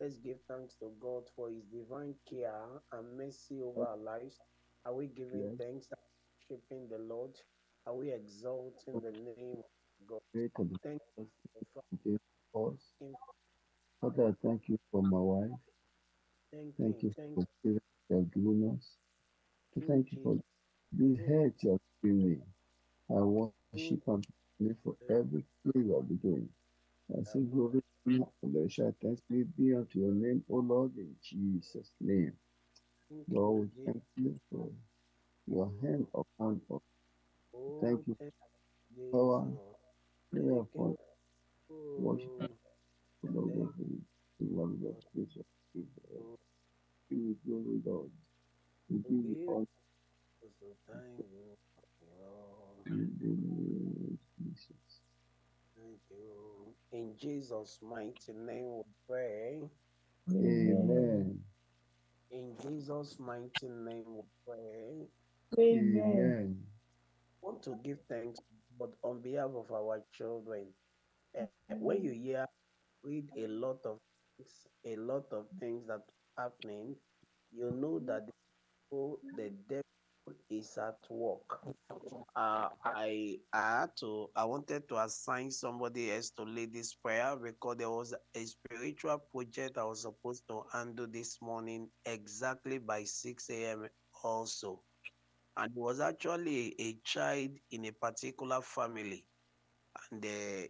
Let's give thanks to God for His divine care and mercy over our lives. Are we giving Yes. thanks and worshiping the Lord? Are we exalting the name of God? Pray to the Thank you, Father. to us. Thank Father, thank you for my wife. Thank Thank you. Thank for the spirit you have given us. you, Thank you for the health you have given me. I worship and pray for everything you have been doing. I say glory and adoration, thanks be unto your name, O Lord, in Jesus' name. Lord, we thank you for your hand upon us. Thank you Power. Jesus. Prayer you. worship. Lord thank of the the Lord of the Spirit Jesus. Give you glory, Lord. We give you all So you. In Jesus' mighty name we pray. Amen. In Jesus' mighty name we pray. Amen. I want to give thanks, but on behalf of our children, eh, when you hear, read a lot of things, a lot of things that are happening, you know that the, devil- the devil is at work. Uh, I I had to I wanted to assign somebody else to lead this prayer because there was a spiritual project I was supposed to handle this morning exactly by 6 a.m. also and it was actually a child in a particular family uh,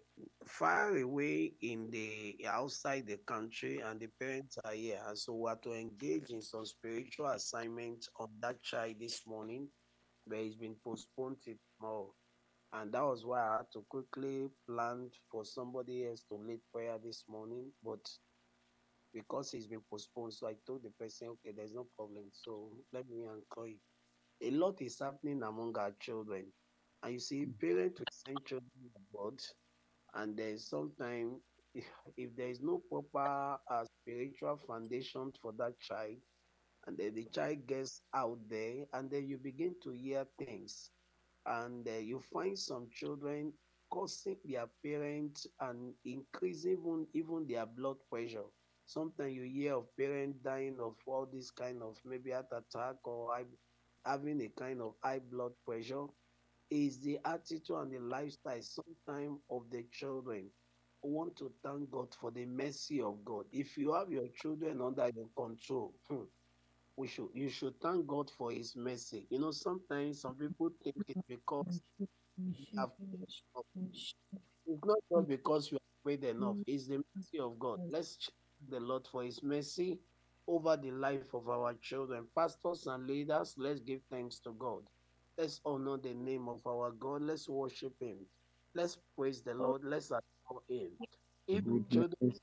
far away in the outside the country and the parents are here. And so we are to engage in some spiritual assignment on that child this morning but it's been postponed till tomorrow. And that was why i had to quickly plan for somebody else to lead prayer this morning but because it's been postponed so i told the person okay there's no problem. So let me anchor you a lot is happening among our children. And you see, parents will send children abroad, and then sometimes, if, there is no proper uh, spiritual foundation for that child, and then the child gets out there, and then you begin to hear things, and uh, you find some children causing their parents and increasing even even their blood pressure. Sometimes you hear of parents dying of all this kind of maybe heart attack or high, having a kind of high blood pressure. Is the attitude and the lifestyle sometimes of the children. I want to thank God for the mercy of God. If you have your children under your control, hmm, we should you should thank God for his mercy. You know, sometimes some people think it's because have it's not just because you have prayed enough, it's the mercy of God. Let's thank the Lord for his mercy over the life of our children. Pastors and leaders, let's give thanks to God. Let's honor the name of our God. Let's worship him. Let's praise the Lord. Let's adore him. Even children Goodness,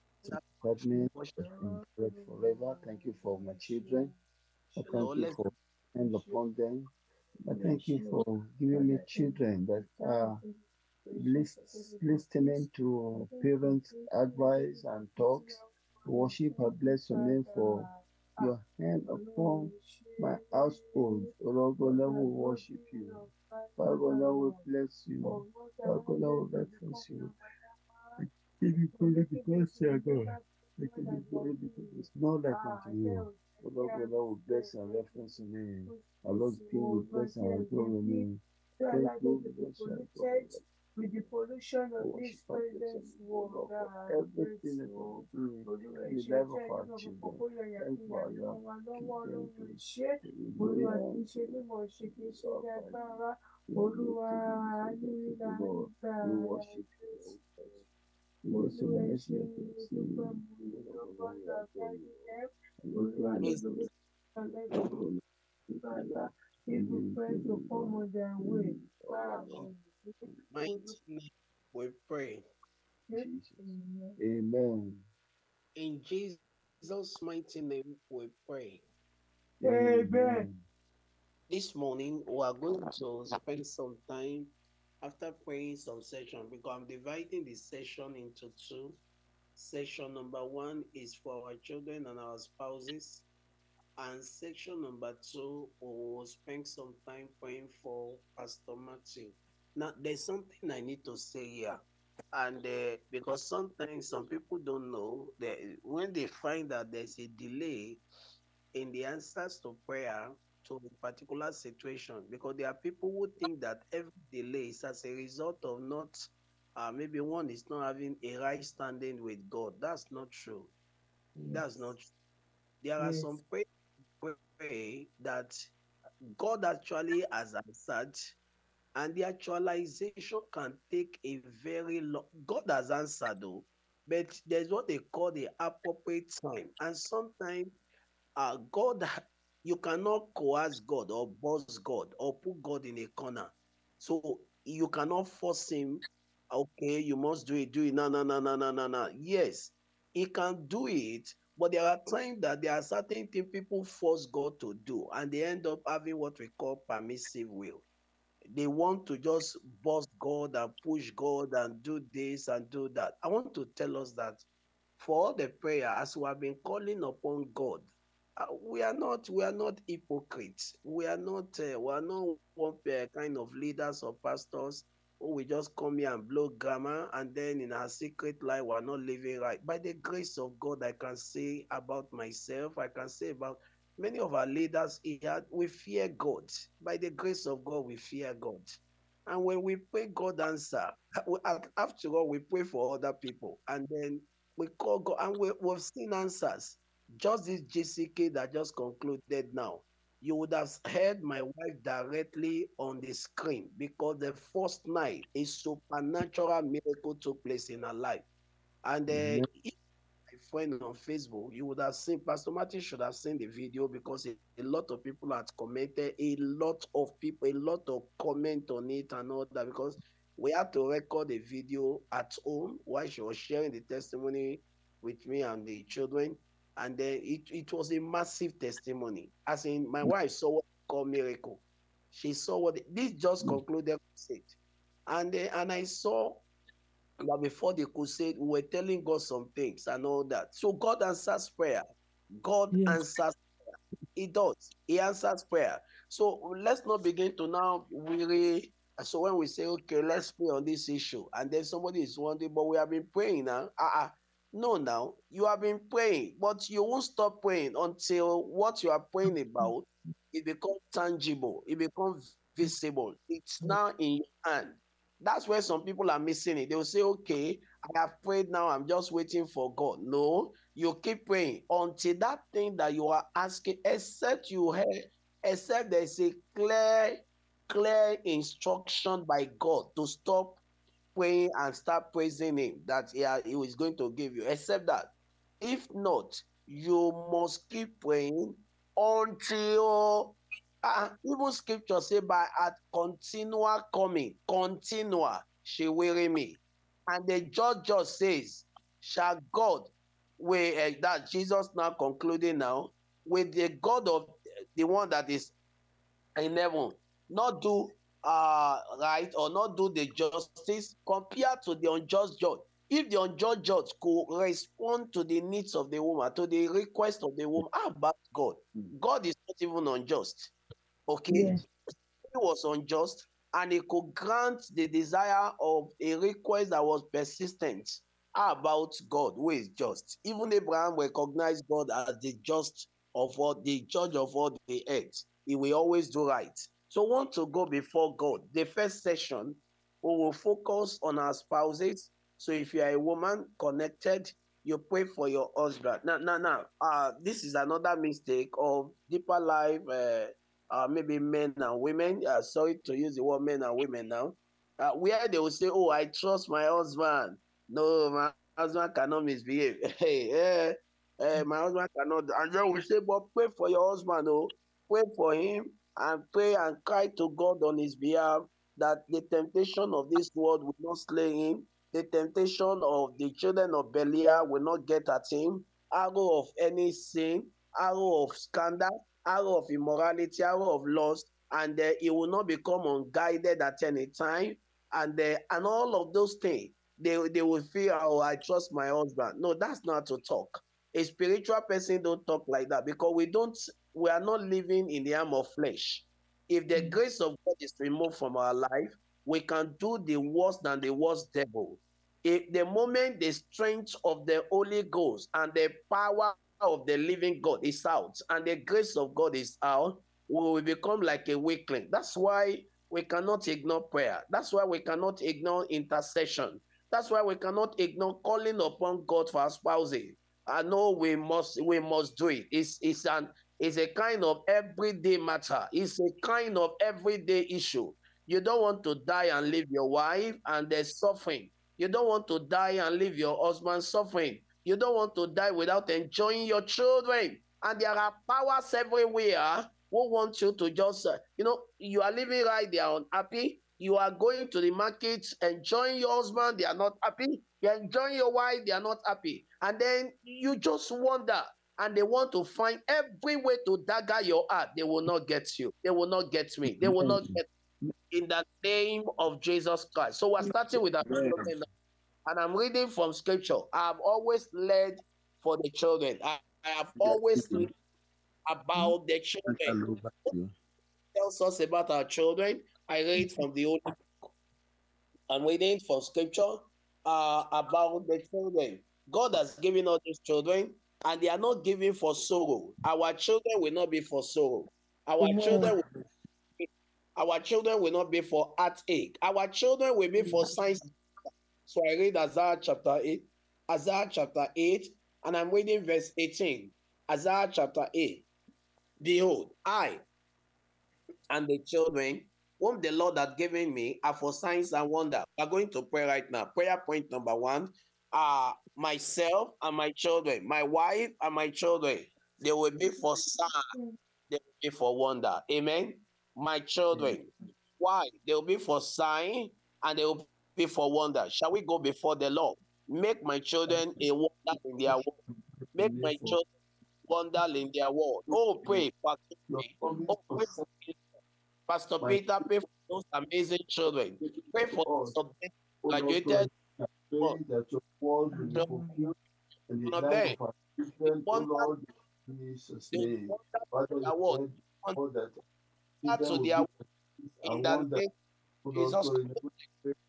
goodness, worship and bread forever. Thank you for my children. Thank you for hand upon them. I thank you for giving me children that are lis- listening to parents' advice and talks. Worship and bless your name for your hand upon my household. Lord God, will worship you. Father God, I will bless you. Father God, I will reference you. I give you glory because you are God. I give you glory because there's no like unto you. Oh Lord God, I will bless and reference your name. Our Lord King will bless and your name. Thank you because you are God. With the pollution of this present world. Everything that you do the life of our children. kọ́kọ́ bóyá ẹ̀yà Thank you, our ìyá Lord. wa lọ́wọ́ Keep them ọlọ́run to iṣẹ́ give you olúwa glory kì í and ṣe mímọ̀ ṣe kì í ṣe ní agbára olúwa Thank you, Lord. nígbà We worship you. Lord. We worship olúwa you. ẹ Mercy ṣe and grace. dúpẹ́ We mú ìdókòó adore làbẹ́ you. nílẹ̀ And we olúwa thank praise you. lójoojúmọ́ lẹ́gbẹ̀ẹ́ Father, even pray to come on their way. Mighty name. We pray. Amen. In Jesus' mighty name, we pray. Amen. This morning, we are going to spend some time after praying some session because I'm dividing the session into two. Section number one is for our children and our spouses, and section number two, we will spend some time praying for Pastor Matthew. Now, there's something I need to say here. And uh, because sometimes some people don't know that when they find that there's a delay in the answers to prayer to a particular situation, because there are people who think that every delay is as a result of not, uh, maybe one is not having a right standing with God. That's not true. Yes. That's not true. There are some prayer pray that God actually has answered and the actualization can take a very long god has answered though but there's what they call the appropriate time. And sometimes uh god you cannot coerce god or boss god or put god in a corner. So you cannot force him okay you must do it do it no no no no no no no yes he can do it but there are times that there are certain things people force god to do and they end up having what we call permissive will they want to just boss God and push God and do this and do that. I want to tell us that for the prayer, as we have been calling upon God, uh, we are not we are not hypocrites. We are not uh, we are not one uh, kind of leaders or pastors who we just come here and blow grammar and then in our secret life we are not living right. By the grace of God, I can say about myself, I can say about Many of our leaders here, we fear God. By the grace of God, we fear God. And when we pray, God answer. After all, we pray for other people. And then we call God, and we, we've seen answers. Just this GCK that just concluded now. You would have heard my wife directly on the screen because the first night a supernatural miracle took place in her life. And uh, mm-hmm friend on Facebook, you would have seen Pastor Martin should have seen the video because a, a, lot of people had commented, a lot of people, a lot of comment on it and all that because we had to record the video at home while she was sharing the testimony with me and the children. And then it, it was a massive testimony. As in, my wife saw what called miracle. She saw what this just concluded And, uh, and I saw but before the crusade, we were telling God some things and all that. So God answers prayer. God yes. answers prayer. He does. He answers prayer. So let's not begin to now really. So when we say, okay, let's pray on this issue, and then somebody is wondering, but we have been praying now. Uh-uh. No, now you have been praying, but you won't stop praying until what you are praying about it becomes tangible, it becomes visible. It's mm. now in your hand. That's where some people are missing it. They will say, okay, I have prayed now, I'm just waiting for God. No, you keep praying until that thing that you are asking, except you have, except there's a clear, clear instruction by God to stop praying and start praising Him that He, he is going to give you. Except that, if not, you must keep praying until uh, even scripture say by at continual coming, continual, she weary me. And the judge just says, shall God, with uh, that Jesus now concluding now, with the God of the one that is in heaven, not do uh, right or not do the justice compared to the unjust judge. If the unjust judge could respond to the needs of the woman, to the request of the woman, how about God? Hmm. God is not even unjust. Okay? Yes. He was unjust and he could grant the desire of a request that was persistent about God, who is just. Even Abraham recognized God as the just of all, the judge of all the earth. He will always do right. So, want to go before God. The first session, we will focus on our spouses. So, if you are a woman connected, you pray for your husband. Now, now, now, uh, this is another mistake of deeper life. Uh, uh, maybe men and women. Uh, sorry to use the word men and women now. Uh, where they will say, "Oh, I trust my husband." No, my husband cannot misbehave. Hey, eh, eh, my husband cannot. And then we say, "But pray for your husband, oh, pray for him, and pray and cry to God on his behalf that the temptation of this world will not slay him." The temptation of the children of Belial will not get at him. Arrow of any sin, arrow of scandal, arrow of immorality, arrow of lust, and uh, he will not become unguided at any time. And uh, and all of those things, they, they will feel, oh, I trust my husband. No, that's not to talk. A spiritual person don't talk like that because we don't, we are not living in the arm of flesh. If the grace of God is removed from our life, we can do the worst than the worst devil. if the moment the strength of the Holy Ghost and the power of the living God is out and the grace of God is out, we will become like a weakling. That's why we cannot ignore prayer. That's why we cannot ignore intercession. That's why we cannot ignore calling upon God for our spousing. I know we must we must do it. It's it's an it's a kind of everyday matter. It's a kind of everyday issue. You don't want to die and leave your wife and there's suffering. You don't want to die and leave your husband suffering. You don't want to die without enjoying your children. And there are powers everywhere who want you to just, uh, you know, you are living right, they are unhappy. You are going to the market, enjoying your husband, they are not happy. You're enjoying your wife, they are not happy. And then you just wonder, and they want to find every way to dagger your heart. They will not get you. They will not get me. They will not get me. in the name of Jesus Christ. So we're starting with children. And I'm reading from scripture. I've always led for the children. I, I have always about the children. Tells us about our children. I read from the old book. I'm reading from scripture uh, about the children. God has given us these children, and they are not given for sorrow. Our children will not be for sorrow. Our children will our children will not be for heartache. Our children will be for science. So I read Isaiah chapter 8, Isaiah chapter 8, and I'm reading verse 18. Isaiah chapter 8. Behold, I and the children whom the Lord has given me are for signs and wonder. We're going to pray right now. Prayer point number one uh, myself and my children, my wife and my children. They will be for sign, they will be for wonder. Amen. My children, why? They will be for sign and they will be for wonder. Shall we go before the Lord? Make my children a wonder in their world. Make my children wonder in their world. Oh, oh, pray, Pastor. Oh, pray for Pastor Peter, pray for those amazing children. Pray for those oh, graduated. That your word will be fulfilled in the life of our children, O Lord, in Jesus' name. Father, you said that to their in that name, Jesus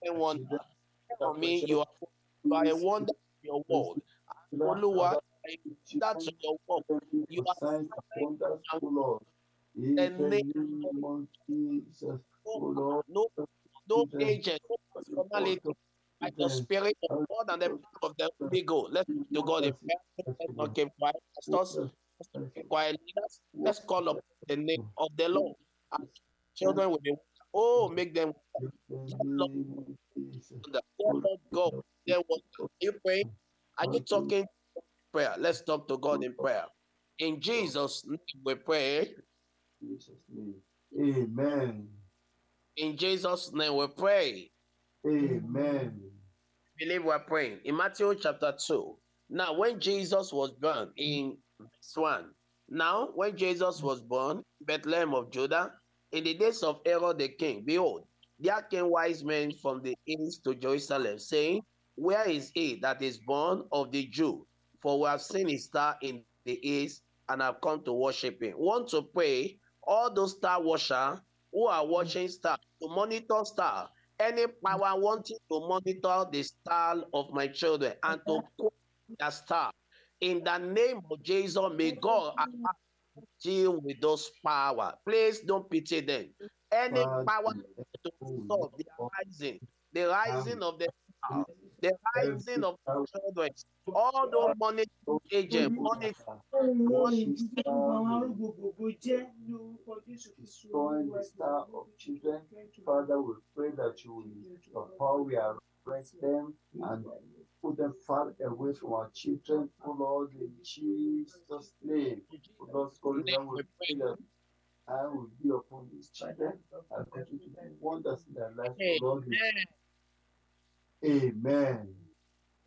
wonder. For me, you are, you are a wonder in your world. Oluwa, that's your work. You are signs and wonders, O um, Lord. In the name of Jesus, O Lord. No, no agent, no personality. By the Spirit of God and the power of the Holy Ghost. Let's do God in prayer. Let's not keep quiet. Let's quiet leaders. Let's call up the name of the Lord. And children will be, oh, mm. make them. Lord God, then what you pray? Are you talking prayer? Let's talk to God in prayer. In Jesus' name we pray. Jesus' name. Amen. In Jesus' name we pray. Amen. Believe we're praying. In Matthew chapter 2. Now, when Jesus was born in verse 1. Now, when Jesus was born, Bethlehem of Judah, in the days of Herod the king, behold, there came wise men from the east to Jerusalem, saying, Where is he that is born of the Jew? For we have seen his star in the east and have come to worship him. Want to pray? All those star watchers who are watching star to monitor star. Any power wanting to monitor the star of my children and to put the star. In the name of jesus may god deal with those power. Please don't pity them. Any power to stop the rising the rising of the star the rising of the children, all those money agents, money, money. Destroying the star of children, Father, we pray that you will, power arrest them and put them far away from our children, oh Lord, in Jesus' name. Oh Lord, God, that pray that I will be upon these children and continue to do wonders in their life, oh Lord. Amen.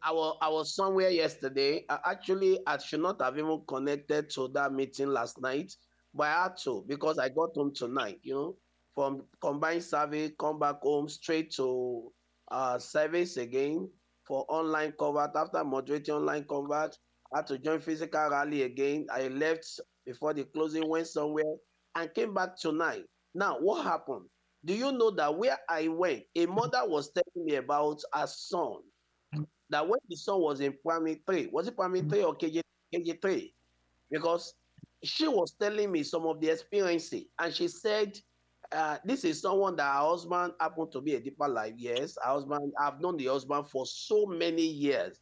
I was, I was somewhere yesterday. I actually, I should not have even connected to that meeting last night, but I had to because I got home tonight, you know, from combined survey, come back home straight to uh, service again for online convert. After moderating online convert, I had to join physical rally again. I left before the closing, went somewhere, and came back tonight. Now, what happened? Do you know that where I went, a mother was telling me about her son that when the son was in primary three, was it primary three or KG, KG three? Because she was telling me some of the experiences, and she said, uh, "This is someone that her husband happened to be a deeper life. Yes, her husband. I've known the husband for so many years.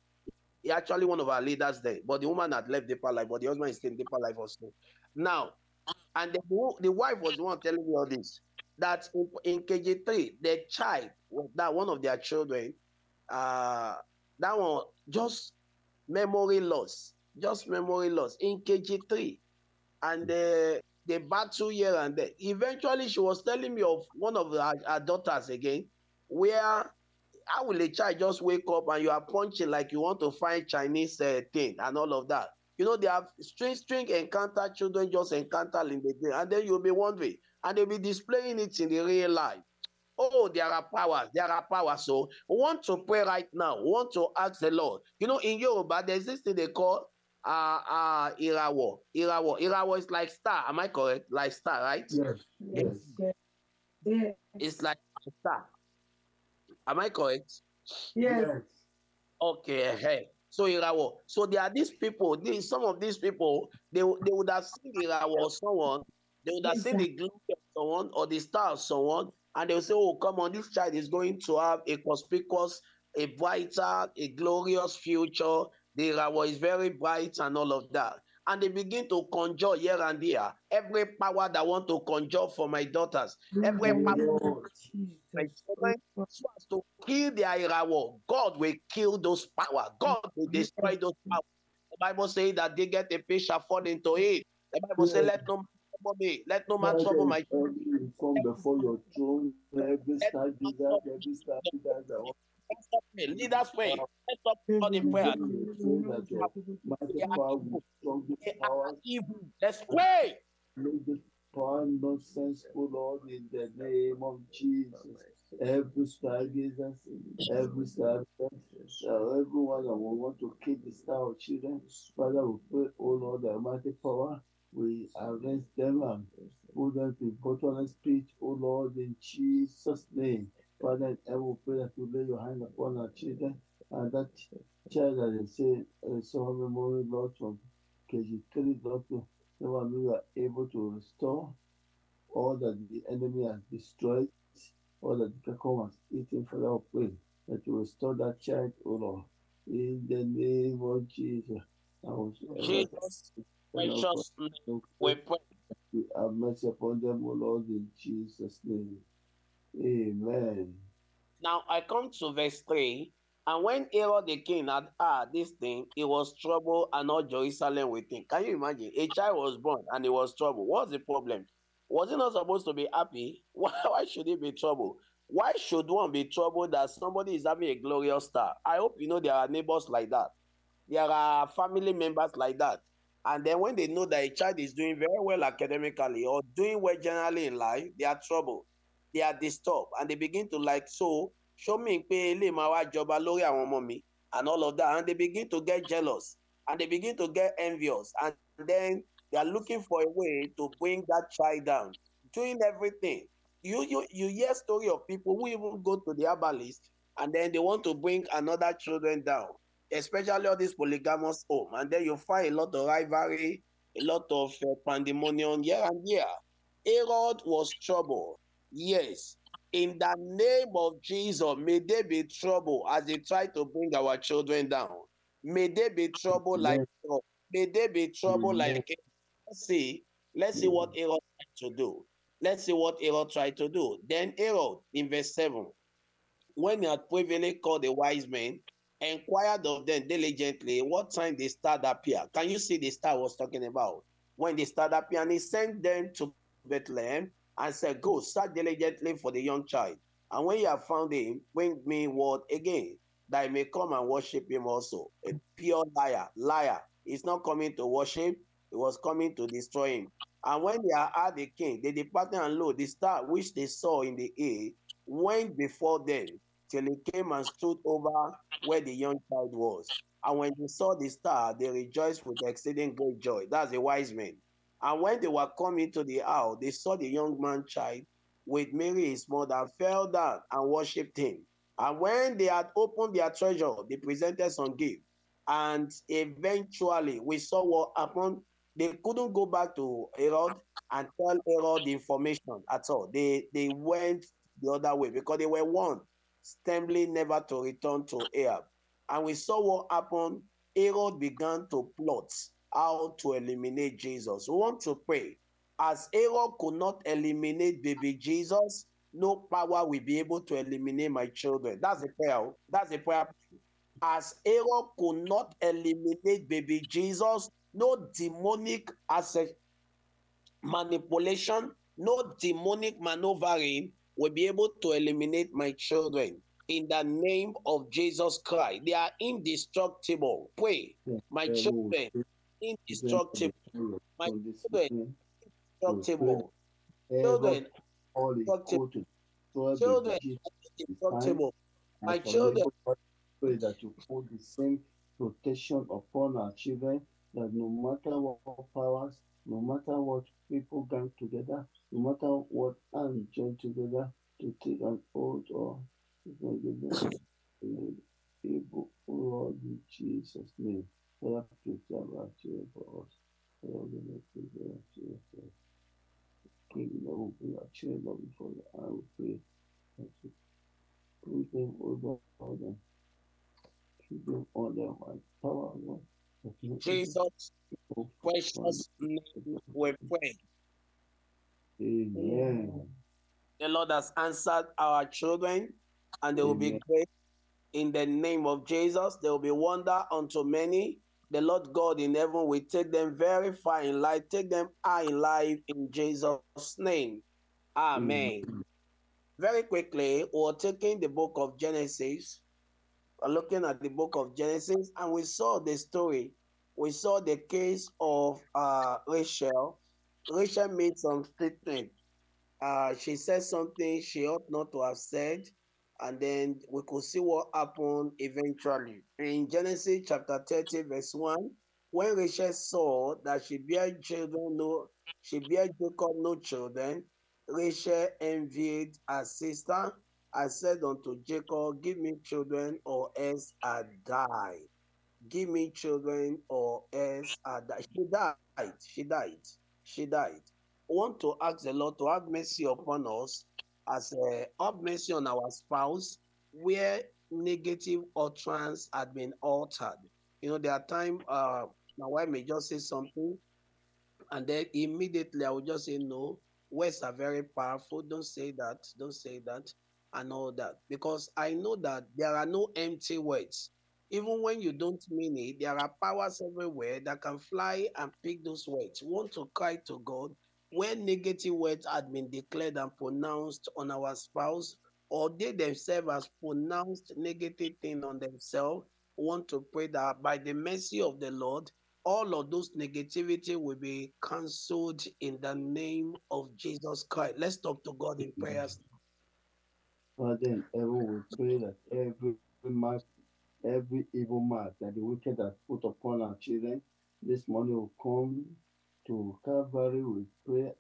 He actually one of our leaders there, but the woman had left deeper life, but the husband is still in deeper life also. Now, and the, the wife was the one telling me all this. That in, in KG3, the child, that one of their children, uh, that one just memory loss, just memory loss in KG3, and the the battle here and there. Eventually, she was telling me of one of her, her daughters again, where how will a child just wake up and you are punching like you want to find Chinese uh, thing and all of that? You know, they have string string encounter children just encounter in the day, and then you'll be wondering, and they'll be displaying it in the real life. Oh, there are powers, there are powers. So we want to pray right now. We want to ask the Lord. You know, in Yoruba, there's this thing they call uh uh Irawo. Irawo. Irawo is like star. Am I correct? Like star, right? Yes. Yes. Yes. It's like star. Am I correct? Yes. Okay. Hey. So Irawo. So there are these people. These some of these people. They they would have seen Irawo or someone. They would have Yes, seen the glory of someone or the star of someone, and they'll say, "Oh, come on, this child is going to have a conspicuous, a brighter, a glorious future. The Irawo is very bright and all of that." And they begin to conjure here and there every power that want to conjure for my daughters, every power my oh children so as to kill their Irawo. God will kill those power. God will destroy those power. The Bible says that they get a fish shall fall into it. The Bible says, Let no man trouble me, let no man trouble my we come before your throne, every star desire, every star desire that wants Let's up pray. Leaders pray. Let's up all the prayer. mighty power, we They are power, evil. Let's pray. make this power nonsense, O Lord, in the name of Jesus. Every stargazers, every stargazers, uh, everyone that will want to kill the star of children, Father, we pray, O Lord, the mighty power, we arrest them and put them to bottomless pit, O Lord, in Jesus' name. Father, I will pray that you lay your hand upon our children and that child that they say, uh, so memory, Lord, from KG3, Lord, to one we are able to restore all that the enemy has destroyed, all that the Kakon has eaten, Father, I pray that you restore that child, O Lord, in the name of Jesus. Jesus, name, we pray. have mercy upon them, O Lord, in Jesus' name. Amen. Now I come to verse 3. And when Herod the king had heard this thing, it was trouble and all Jerusalem with him. Can you imagine? A child was born and it was trouble. What's the problem? Was he not supposed to be happy? Why, should he be trouble? Why should one be troubled that somebody is having a glorious star? I hope you know there are neighbors like that. There are family members like that. And then when they know that a child is doing very well academically or doing well generally in life, they are troubled. They are disturbed and they begin to like, so show me pé ilé máa wá jọba lórí àwọn ọmọ mi and all of that. And they begin to get jealous and they begin to get envious and then they are looking for a way to bring that child down doing everything. You you you hear story of people who even go to the herbalist and then they want to bring another children down especially all this polygamous home. And then you find a lot of rivalry a lot of uh, pandemonium here and there. Herod was trouble yes in the name of Jesus, may there be trouble as they try to bring our children down. May there be trouble like Amen. may there be trouble Amen. like let's see, let's see what mm-hmm. Herod tried to do. Let's see what Herod tried to do. Then Herod in verse 7, when he had previously called the wise men, inquired of them diligently what time the star appear. Can you see the star I was talking about? When the star appeared, and he sent them to Bethlehem and said, Go, search diligently for the young child. And when you have found him, bring me word again, that I may come and worship him also. A pure liar, liar. He's not coming to worship, he was coming to destroy him. And when they are at the king, they departed and lo, the star which they saw in the air went before them till he came and stood over where the young child was. And when they saw the star, they rejoiced with exceeding great joy. That's the wise men. And when they were coming to the house, they saw the young man child with Mary his mother, fell down and worshipped him. And when they had opened their treasure, they presented some gift. And eventually, we saw what happened. They couldn't go back to Herod and tell Herod the information at all. They they went the other way because they were warned, sternly never to return to Ahab. And we saw what happened. Herod began to plot how to eliminate Jesus. We want to pray. As Herod could not eliminate baby Jesus, no power will be able to eliminate my children. That's a prayer. That's a prayer. As Herod could not eliminate baby Jesus, no demonic asset manipulation, no demonic maneuvering will be able to eliminate my children. In the name of Jesus Christ, they are indestructible. Pray, my children, indestructible. My children, indestructible. Children, indestructible. Children, indestructible. My children. Pray that you put the same protection upon our children, that no matter what powers, no matter what people gang together, no matter what and join together to take an oath or able, Lord, in Jesus' name. Father, preserve our children for us. Lord, we preserve our children for us. King, Lord, we bring our children Lord, before you. I will pray that you put them over all them. Keep them on them by power. Jesus, precious name, we pray. Amen. The Lord has answered our children, and they will be great. In the name of Jesus, there will be wonder unto many. The Lord God in heaven will take them very far in life, take them high in life in Jesus' name. Amen. Very quickly, we're taking the book of Genesis, we're looking at the book of Genesis, and we saw the story. We saw the case of uh, Rachel. Rachel made some statement. Uh, she said something she ought not to have said, and then we could see what happened eventually. In Genesis chapter 30, verse 1, when Rachel saw that she bare children, no, she bare Jacob no children, Rachel envied her sister and said unto Jacob, Give me children, or else I die. Give me children, or else I die. She died. She died. She died. I want to ask the Lord to have mercy upon us as a have mercy on our spouse where negative utterance had been altered. You know, there are times uh, my wife may just say something, and then immediately I will just say, No, words are very powerful. Don't say that. Don't say that, and all that. Because I know that there are no empty words. Even when you don't mean it, there are powers everywhere that can fly and pick those words. Want to cry to God when negative words had been declared and pronounced on our spouse, or they themselves has pronounced negative thing on themselves, want to pray that by the mercy of the Lord, all of those negativity will be cancelled in the name of Jesus Christ. Let's talk to God in prayers. Father in heaven, we pray that every mark, every evil mark that the wicked has put upon our children, this morning will come to Calvary. We pray,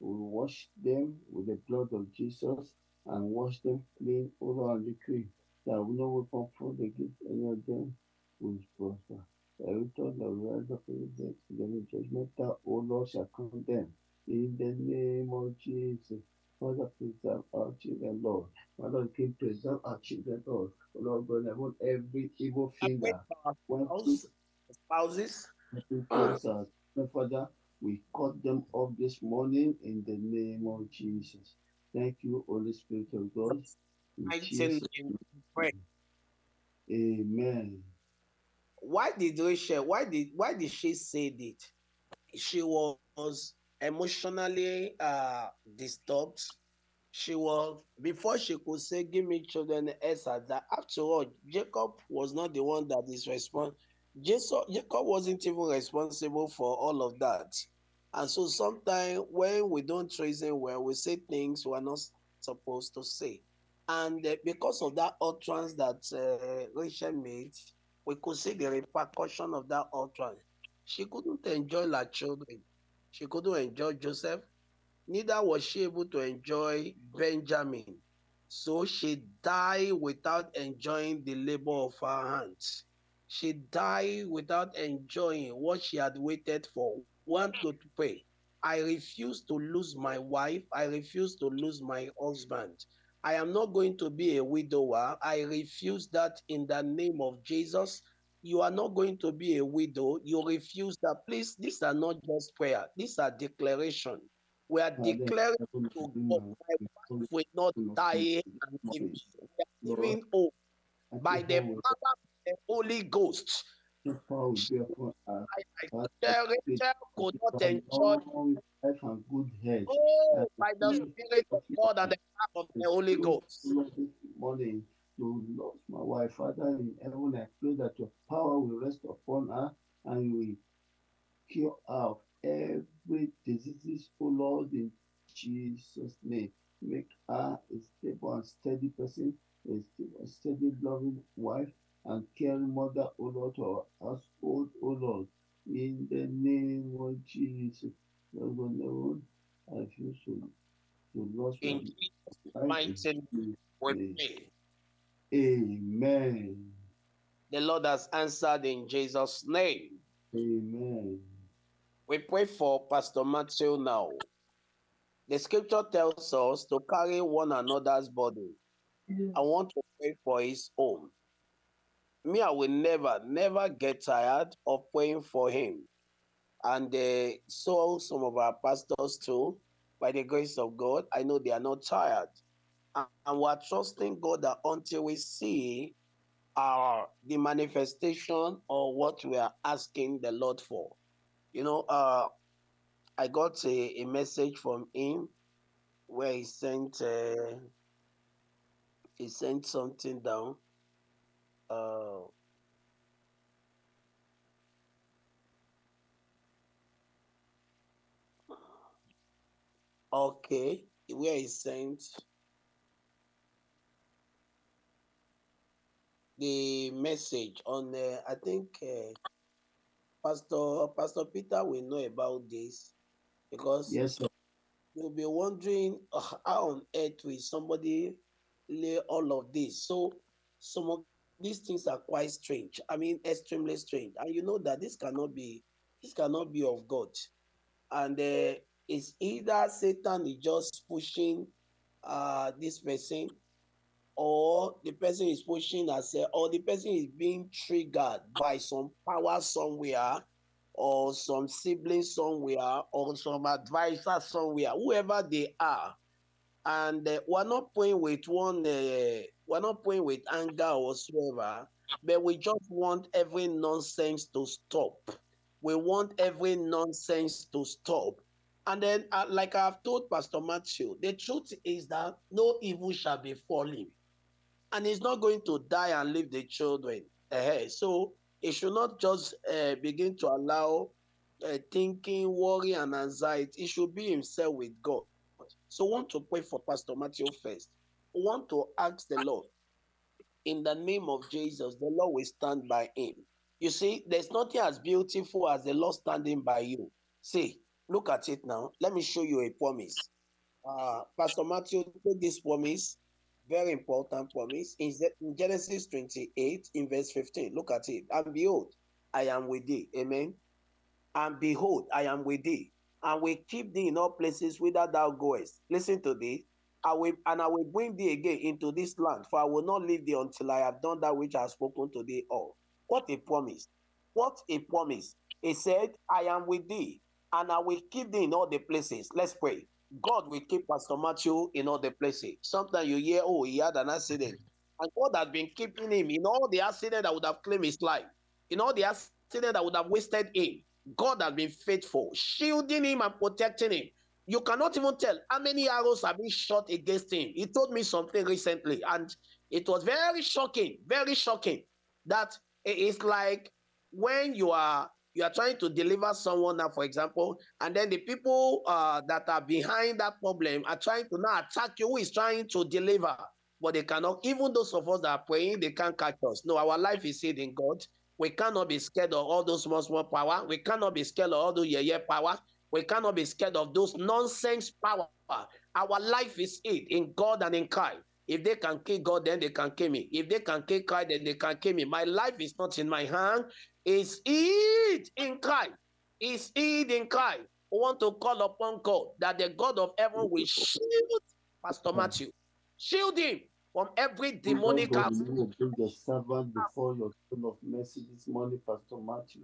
we wash them with the blood of Jesus and wash them clean over and decree that no weapon formed against any of them will prosper. Every tongue that will rise up against them in judgment, that O Lord shall condemn. In the name of Jesus. Father, preserve our children, Lord. Father, King, preserve our children, Lord. Lord God, I want every evil finger. for our When spouse, spouses, people Father, we cut them off this morning in the name of Jesus. Thank you, Holy Spirit of God. In mighty Jesus' name, we pray. name. Amen. why did Rachel, why did why did she say that? She was emotionally uh disturbed. She was before she could say, Give me children, Esther, that after all, Jacob was not the one that is responsible. Jacob, Jacob wasn't even responsible for all of that. And so sometimes when we don't reason well, we say things we're not supposed to say. And uh, because of that utterance that uh, Rachel made, we could see the repercussion of that utterance. She couldn't enjoy her children. She couldn't enjoy Joseph. Neither was she able to enjoy Benjamin. So she died without enjoying the labor of her hands. She died without enjoying what she had waited for. One to pray. I refuse to lose my wife. I refuse to lose my husband. I am not going to be a widower. I refuse that in the name of Jesus. You are not going to be a widow. You refuse that. Please, these are not just prayer. These are declaration. We are declaring to God, my wife will not die and leave me. We are giving hope by the power the Holy Ghost. I, I, could not enjoy life and good health. oh, by the Spirit of God and the power of the Holy Ghost. Morning to lost my wife. Father in heaven, I pray that your power will rest upon her and you will cure her of every disease, oh Lord, in Jesus' name. Make her a stable and steady person, a stable, steady, loving wife, and caring mother, oh Lord, to our household, oh Lord. In the name of Jesus. Lord, Lord, I feel so, so lost. In Jesus' mighty name, we pray. Amen. The Lord has answered in Jesus' name. Amen. We pray for Pastor Matthew now. The scripture tells us to carry one another's body. I want to pray for his own. Me, I will never, never get tired of praying for him. And uh, so some of our pastors too, by the grace of God, I know they are not tired. And, and we're trusting God that until we see our the manifestation or what we are asking the Lord for. You know, uh, I got a, a message from him where he sent uh, he sent something down. Uh, okay, where he sent the message on uh, I think uh, Pastor Pastor Peter will know about this because Yes, sir. you'll be wondering uh, how on earth will somebody lay all of this. So some of these things are quite strange. I mean, extremely strange. And you know that this cannot be this cannot be of God. And uh, it's either Satan is just pushing uh, this person, or the person is pushing a, or the person is being triggered by some power somewhere, or some sibling somewhere, or some advisor somewhere, whoever they are. And uh, we're not playing with one, uh, we're not playing with anger or whatsoever, but we just want every nonsense to stop. We want every nonsense to stop. And then, uh, like I've told Pastor Matthew, the truth is that no evil shall befall him. And he's not going to die and leave the children. Eh, So he should not just uh, begin to allow uh, thinking, worry, and anxiety. He should be himself with God. So I want to pray for Pastor Matthew first. Want to ask the Lord, in the name of Jesus, the Lord will stand by him. You see, there's nothing as beautiful as the Lord standing by you. See, look at it now. Let me show you a promise. Uh, Pastor Matthew, take this promise, very important promise, in in Genesis 28, in verse 15. Look at it. And behold, I am with thee. Amen. And behold, I am with thee, and will keep thee in all places whither thou goest. Listen to this. I will, and I will bring thee again into this land, for I will not leave thee until I have done that which I have spoken to thee all. What a promise! What a promise! He said, I am with thee, and I will keep thee in all the places. Let's pray. God will keep Pastor Matthew in all the places. Sometimes you hear, oh, he had an accident. And God has been keeping him in all the accident that would have claimed his life, in all the accident that would have wasted him. God has been faithful, shielding him and protecting him. You cannot even tell how many arrows have been shot against him. He told me something recently, and it was very shocking, very shocking. That it is like when you are you are trying to deliver someone now, for example, and then the people uh, that are behind that problem are trying to now attack you who is trying to deliver, but they cannot. Even those of us that are praying, they can't catch us. No, our life is hid in God. We cannot be scared of all those small, small power. We cannot be scared of all those yeah, yeah power. We cannot be scared of those nonsense power. Our life is hid in God and in Christ. If they can kill God, then they can kill me. If they can kill Christ, then they can kill me. My life is not in my hand. It's hid in Christ. It's hid in Christ. I want to call upon God that the God of heaven will shield Pastor hmm. Matthew. Shield him from every demonic bring your servant before your throne of mercy this morning, Pastor Matthew.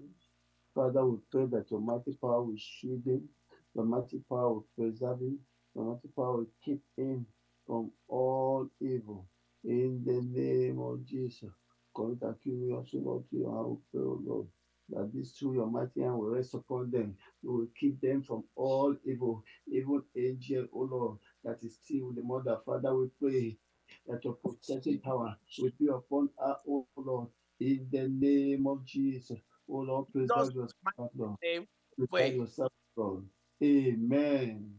Father, we pray that your mighty power will shield him, your mighty power will preserve him, your mighty power will keep him from all evil. In the name of Jesus. Commit our also, Lord, to your hand, pray, Lord that this through your mighty hand will rest upon them. You will keep them from all evil, even angel, O Lord, that is still the mother. Father, we pray that your protecting power will be upon us, O Lord, in the name of Jesus. O Lord, yourself, Lord. Preserve yourself, Lord. Amen.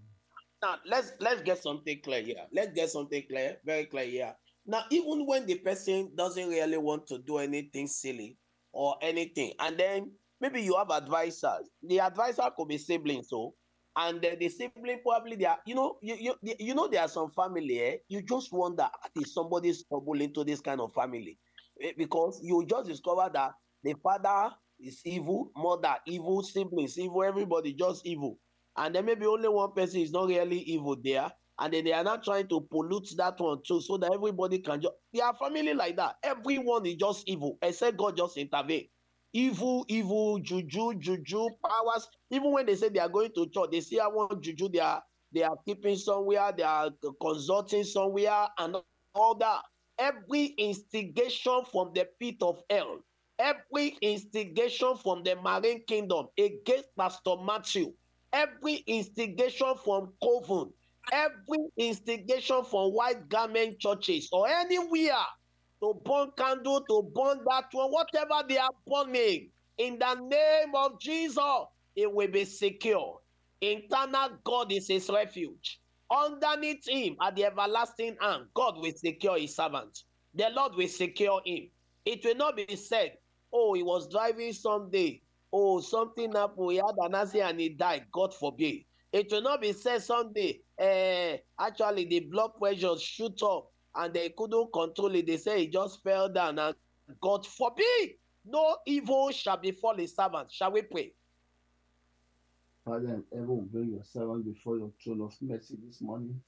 Now let's let's get something clear here. Let's get something clear, very clear here. Now, even when the person doesn't really want to do anything silly, or anything. And then maybe you have advisors. The advisor could be siblings, so and uh, the sibling probably they are, you know, you, you you know there are some family, eh? You just wonder is somebody stumble into this kind of family eh, because you just discover that the father is evil, mother evil, siblings evil, everybody just evil, and then maybe only one person is not really evil there, and then they are not trying to pollute that one too, so that everybody can just they are family like that. Everyone is just evil, except God just intervene. Evil, evil, juju, juju, powers. Even when they say they are going to church, they see I want juju, they are they are keeping somewhere, they are consulting somewhere, and all that. Every instigation from the pit of hell, every instigation from the marine kingdom against Pastor Matthew, every instigation from Coven, every instigation from white garment churches or anywhere to burn candle, to burn that one, whatever they are burning, in the name of Jesus, it will be secure. Internal God is his refuge. Underneath him at the everlasting hand, God will secure his servant. The Lord will secure him. It will not be said, oh, he was driving someday. Oh, something happened. He had an accident and he died. God forbid. It will not be said someday, uh, actually, the blood pressure shoot up and they couldn't control it. They say it just fell down, and God forbid, no evil shall befall his servant. Shall we pray? Father and heaven, bring your servant before your throne of mercy this morning.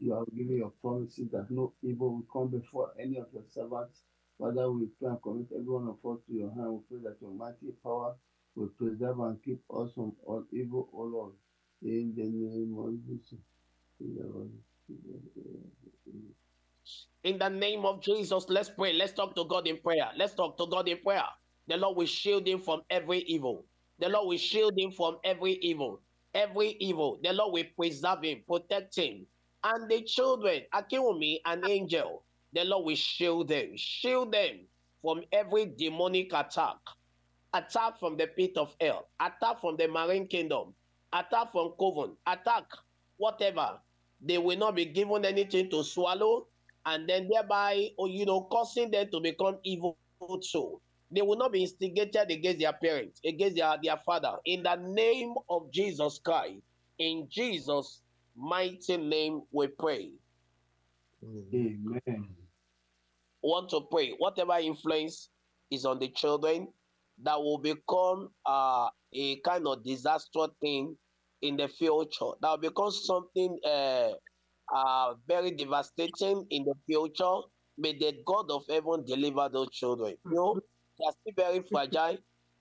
You have given your promises that no evil will come before any of your servants. Father, we pray and commit every one of us to your hand. We pray that your mighty power will preserve and keep us from all evil, O Lord. In the name of Jesus. In the name of Jesus, let's pray. Let's talk to God in prayer. Let's talk to God in prayer. The Lord will shield him from every evil. The Lord will shield him from every evil. Every evil. The Lord will preserve him, protect him. And the children, Akiwumi, an angel, the Lord will shield them. Shield them from every demonic attack. Attack from the pit of hell. Attack from the marine kingdom attack from coven, attack, whatever, they will not be given anything to swallow, and then thereby, or you know, causing them to become evil too. They will not be instigated against their parents, against their, their father. In the name of Jesus Christ, in Jesus' mighty name, we pray. Amen. Want to pray, whatever influence is on the children that will become uh, a kind of disaster thing in the future. That will become something uh, uh, very devastating in the future. May the God of heaven deliver those children. You know, they are still very fragile.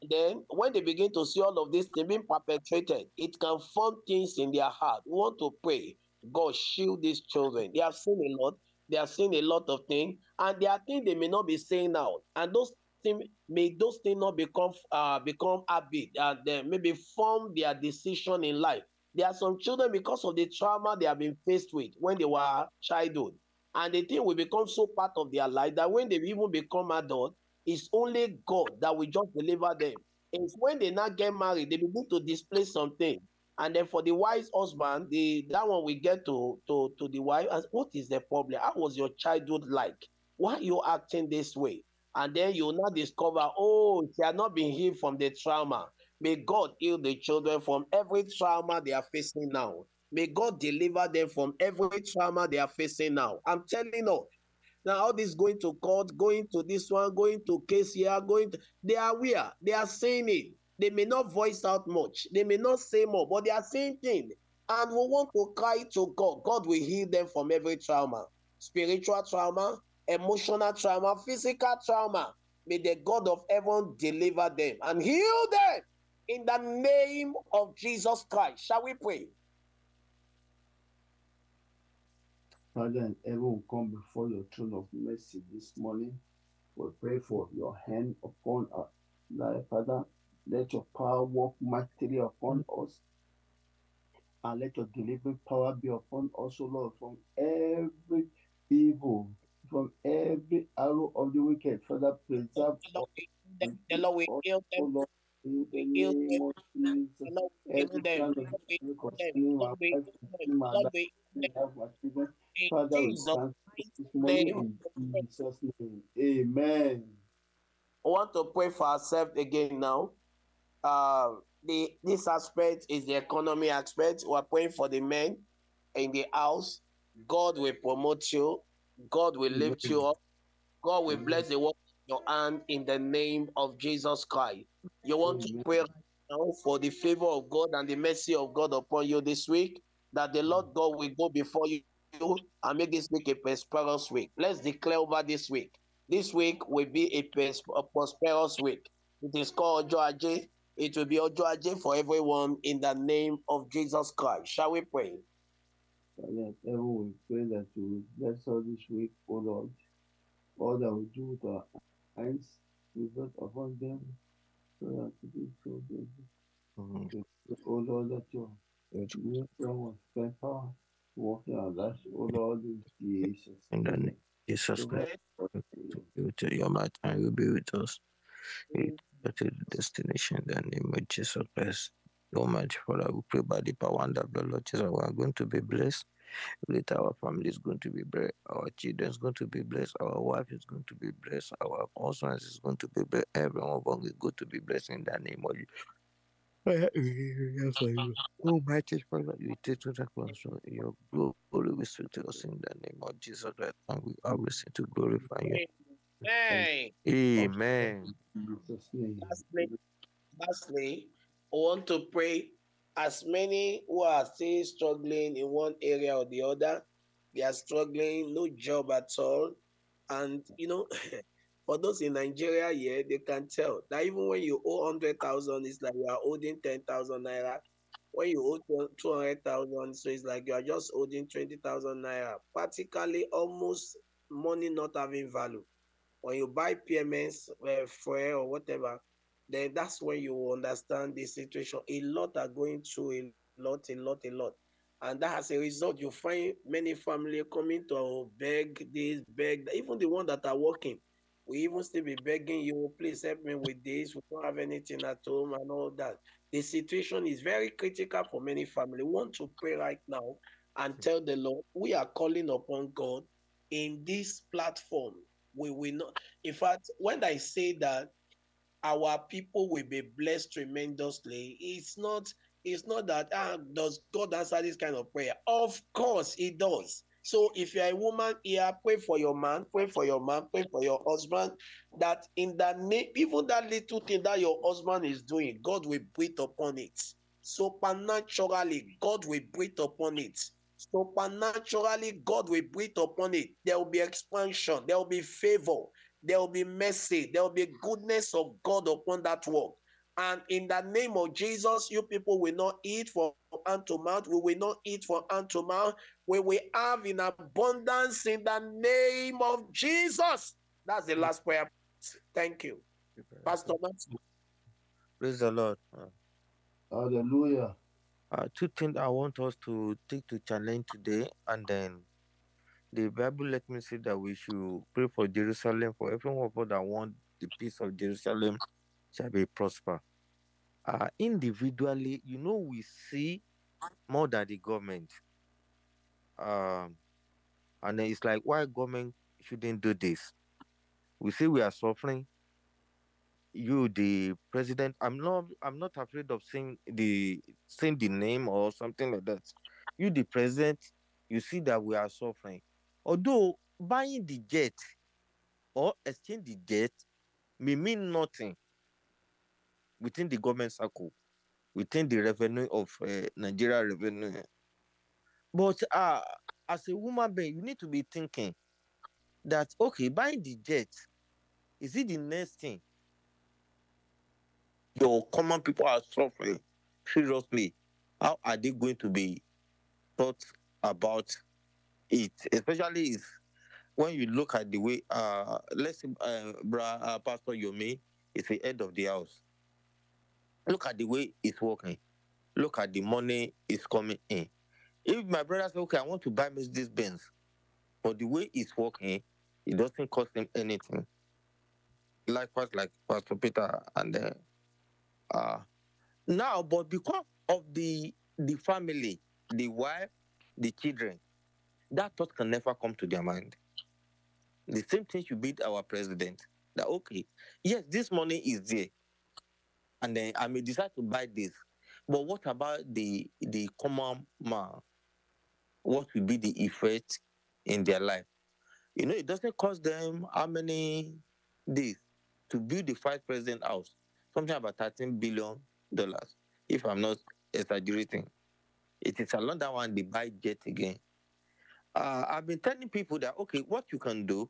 Then, when they begin to see all of this being perpetrated, it can form things in their heart. We want to pray, God, shield these children. They have seen a lot. They are seen a lot of things, and there are things they may not be saying out. And those things may those things not become uh, become habit and then maybe form their decision in life. There are some children because of the trauma they have been faced with when they were childhood, and the thing will become so part of their life that when they even become adult, it's only God that will just deliver them. It's when they now get married, they begin to display something. And then for the wise husband, the that one we get to to to the wife. And what is the problem? How was your childhood like? Why you acting this way? and then you not discover, oh, they are not being healed from the trauma. May God heal the children from every trauma they are facing now. May God deliver them from every trauma they are facing now. I'm telling you, Now all this going to court, going to this one, going to case here, going to they are aware, they are saying it. They may not voice out much, they may not say more, but they are saying things. And we want to cry to God. God will heal them from every trauma, spiritual trauma, emotional trauma, physical trauma. May the God of heaven deliver them and heal them in the name of Jesus Christ. Shall we pray? Father and everyone come before your throne of mercy this morning. We pray for your hand upon our life, Father. Let your power work mightily upon mm. us. And let your delivering power be upon us, O Lord, from every evil, from every arrow of the wicked. Father, preserve us. The Lord will heal them. Lord, in the name of The Jesus. Lord will heal Every them. kind of The Lord will evil them. concerning Lord will life, them. concerning my Lord life, will heal we have my children. Father, we Jesus' cancel this morning in Jesus' name. Amen. I want to pray for ourselves again now. Uh, the this aspect is the economy aspect. We're praying for the men in the house. God will promote you. God will lift you up. God will bless the work of your hand in the name of Jesus Christ. You want to pray now for the favor of God and the mercy of God upon you this week, that the Lord God will go before you and make this week a prosperous week. Let's declare over this week. This week will be a, prosperous week. It is called Aje. It will be Ojo Aje for everyone in the name of Jesus Christ. Shall we pray? Father, everyone we pray that you will bless us this week, O Lord. All that we do with our hands, we bless upon them, so that it is so good. Mhm. O Lord, that your wisdom will spend power to work in our lives, O Lord, in Jesus' In the name. name of Jesus Christ, that- be with you. Your might and will be with us. We get to the destination in the name of Jesus Christ. Almighty Father, we pray by the power and the blood Lord Jesus. We are going to be blessed. Later, our family is going to be blessed. Our children is going to be blessed. Our wife is going to be blessed. Our husbands is going to be blessed. Everyone of us is going to be blessed in the name of Jesus. Almighty Father, you take to the cross. so Your glory will speak to us in the name of Jesus Christ. And we are listening to glorify you. Amen. Amen. in Jesus' name. Lastly, lastly, I want to pray as many who are still struggling in one area or the other, they are struggling, no job at all. And you know, for those in Nigeria here, they can tell that even when you owe hundred thousand, it's like you are holding ten thousand naira. When you owe two hundred thousand, so it's like you are just holding twenty thousand naira. Practically almost money not having value. When you buy PMS, uh, fuel or whatever, then that's when you understand the situation. A lot are going through a lot, a lot, a lot. And that as a result, you find many family coming to beg this, beg. Even the one that are working, we even still be begging you, please help me with this. We don't have anything at home and all that. The situation is very critical for many family. We want to pray right now and tell the Lord, we are calling upon God in this platform. We will not. In fact, when I say that our people will be blessed tremendously. It's not, it's not that ah, does God answer this kind of prayer? Of course he does. So if you're a woman here, pray for your man, pray for your man, pray for your husband. That in the name, even that little thing that your husband is doing, God will breathe upon it. Supernaturally, God will breathe upon it. Supernaturally, God will breathe upon it. There will be expansion, there will be favor, there will be mercy, there will be goodness of God upon that work. And in the name of Jesus, you people will not eat from hand to mouth. We will not eat from hand to mouth. We will have in abundance in the name of Jesus. That's the last prayer. Thank you. Pastor Matthew. Praise the Lord. Hallelujah. Uh, two things I want us to take to challenge today, and then the Bible let me say that we should pray for Jerusalem for everyone of us that want the peace of Jerusalem shall be prosper. Uh, individually, you know, we see more than the government. Um, and it's like, why government shouldn't do this? We see we are suffering. You, the president, I'm not, I'm not afraid of saying the saying the name or something like that. You, the president, you see that we are suffering. Although buying the jet or exchange the jet may mean nothing within the government circle, within the revenue of uh, Nigeria revenue. But uh, as a woman being, you need to be thinking that okay, buying the jet is it the next thing your common people are suffering seriously? How are they going to be thought about it? Especially if when you look at the way, uh, let's say, uh, Bra, uh, Pastor Yomi is the head of the house. Look at the way it's working. Look at the money is coming in. If my brother says, okay, I want to buy Mercedes Benz, but the way it's working, it doesn't cost him anything. Likewise, like Pastor Peter and uh, uh, now, but because of the the family, the wife, the children, that thought can never come to their mind. The same thing should be our president. That okay, yes, this money is there, and then I may decide to buy this, but what about the the common man? What will be the effect in their life? You know, it doesn't cost them how many days to build the five president house something about 13 billion dollars, if I'm not exaggerating. It is along that one they buy jet again. Uh, I've been telling people that okay, what you can do,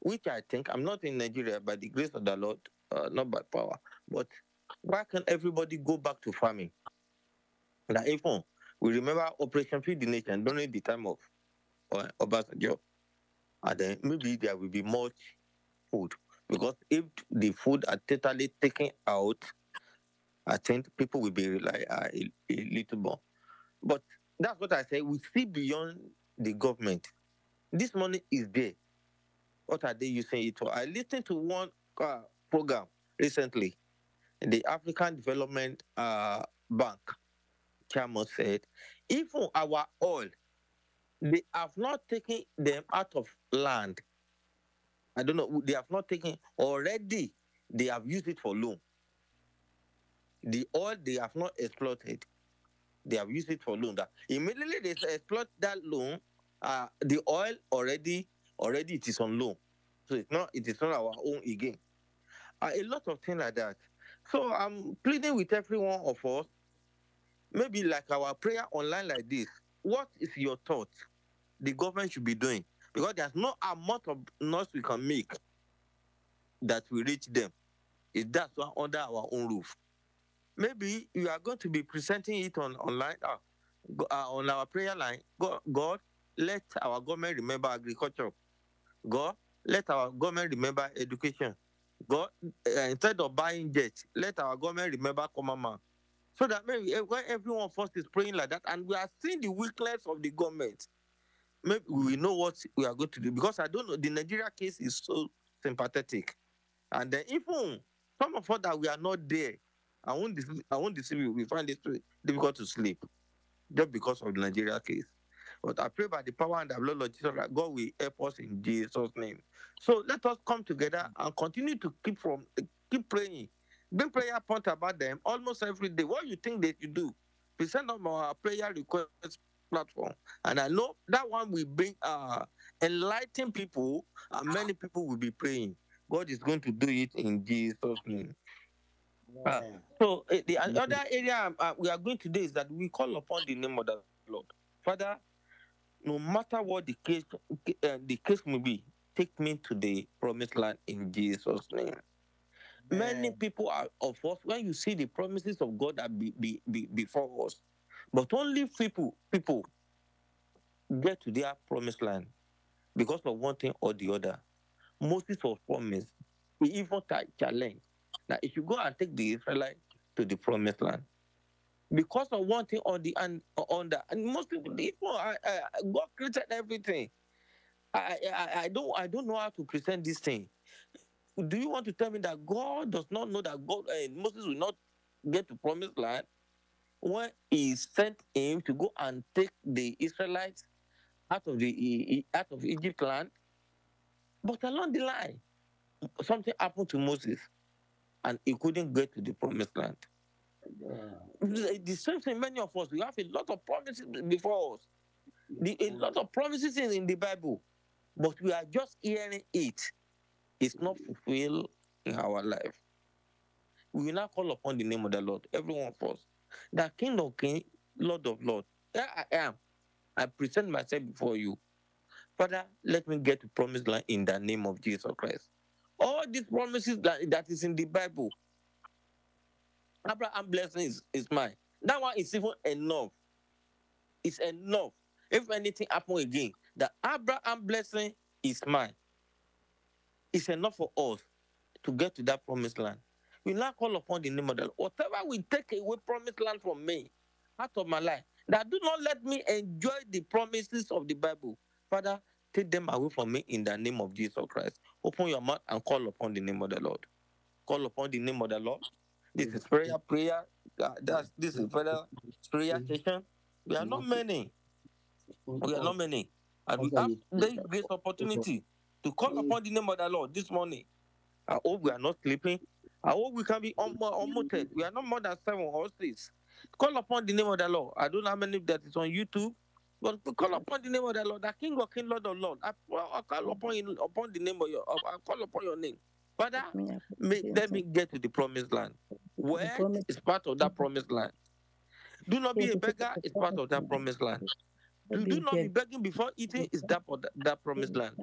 which I think I'm not in Nigeria by the grace of the Lord, uh, not by power, but why can't everybody go back to farming? That if we remember Operation Feed the Nation during the time of uh, Obasanjo, and then maybe there will be much food because if the food are totally taken out, I think people will be like uh, a, a little more. But that's what I say. We see beyond the government. This money is there. What are they using it for? I listened to one uh, program recently. The African Development uh, Bank chairman said, even our oil, they have not taken them out of land I don't know. They have not taken already. They have used it for loan. The oil they have not exploited. They have used it for loan. That immediately they exploit that loan. Uh, the oil already already it is on loan, so it's not it is not our own again. Uh, a lot of things like that. So I'm pleading with every one of us. Maybe like our prayer online like this. What is your thought? The government should be doing because there's no amount of noise we can make that will reach them. Is that one under our own roof? Maybe you are going to be presenting it on online uh, uh, on our prayer line. God, God, let our government remember agriculture. God, let our government remember education. God, uh, instead of buying jets, let our government remember common man. So that maybe eh, when everyone first is praying like that, and we are seeing the weakness of the government, maybe we know what we are going to do because I don't know. The Nigeria case is so sympathetic, and then even some of us that we are not there, I won't deceive, I won't deceive you. We find it difficult to sleep just because of the Nigeria case. But I pray by the power and the blood of Jesus that God will help us in Jesus' name. So let us come together and continue to keep from keep praying. Bring prayer point about them almost every day. What you think that you do? We send them our prayer request platform. And I know that one will bring uh enlighten people and many people will be praying. God is going to do it in Jesus' name. Uh, so uh, the other area uh, we are going to do is that we call upon the name of the Lord. Father, no matter what the case uh, the case may be, take me to the promised land in Jesus' name. Many people are of us when you see the promises of God that be, be, be before us, but only people people get to their promised land because of one thing or the other. Moses was promised. He even challenged Now, if you go and take the Israelites to the promised land, because of one thing or the and on that, and most people, people God created everything. I, I I don't I don't know how to present this thing. Do you want to tell me that God does not know that God uh, Moses will not get to promised land? when he sent him to go and take the Israelites out of the out of Egypt land. But along the line, something happened to Moses, and he couldn't get to the promised land. Yeah. The same thing, many of us, we have a lot of promises before us. The, a lot of promises in, in the Bible, but we are just hearing it. It's not fulfilled in our life. We will now call upon the name of the Lord, everyone of us that King of King, Lord of Lord, there I am. I present myself before you. Father, let me get to promised land in the name of Jesus Christ. All these promises that, that is in the Bible, Abraham blessing is, is mine. That one is even enough. It's enough. If anything happen again, the Abraham blessing is mine. It's enough for us to get to that promised land. We now call upon the name of the Lord. Whatever we take away promised land from me, out of my life, that do not let me enjoy the promises of the Bible, Father, take them away from me in the name of Jesus Christ. Open your mouth and call upon the name of the Lord. Call upon the name of the Lord. This is prayer, prayer. Uh, that's, this is prayer, prayer session. We are not many. We are not many. And we have this great opportunity to call upon the name of the Lord this morning. I hope we are not sleeping. Ah, I hope we can be unmuted. We are not more than seven or six. Call upon the name of the Lord. I don't know how many that is on YouTube, but call upon the name of the Lord, the King of King, Lord of Lord. I, I call upon upon the name of your. I call upon your name, Father. May, let me get to the promised land. Where is part of that promised land? Do not be a beggar. It's part of that promised land to do not be begging before eating is that of that promised land.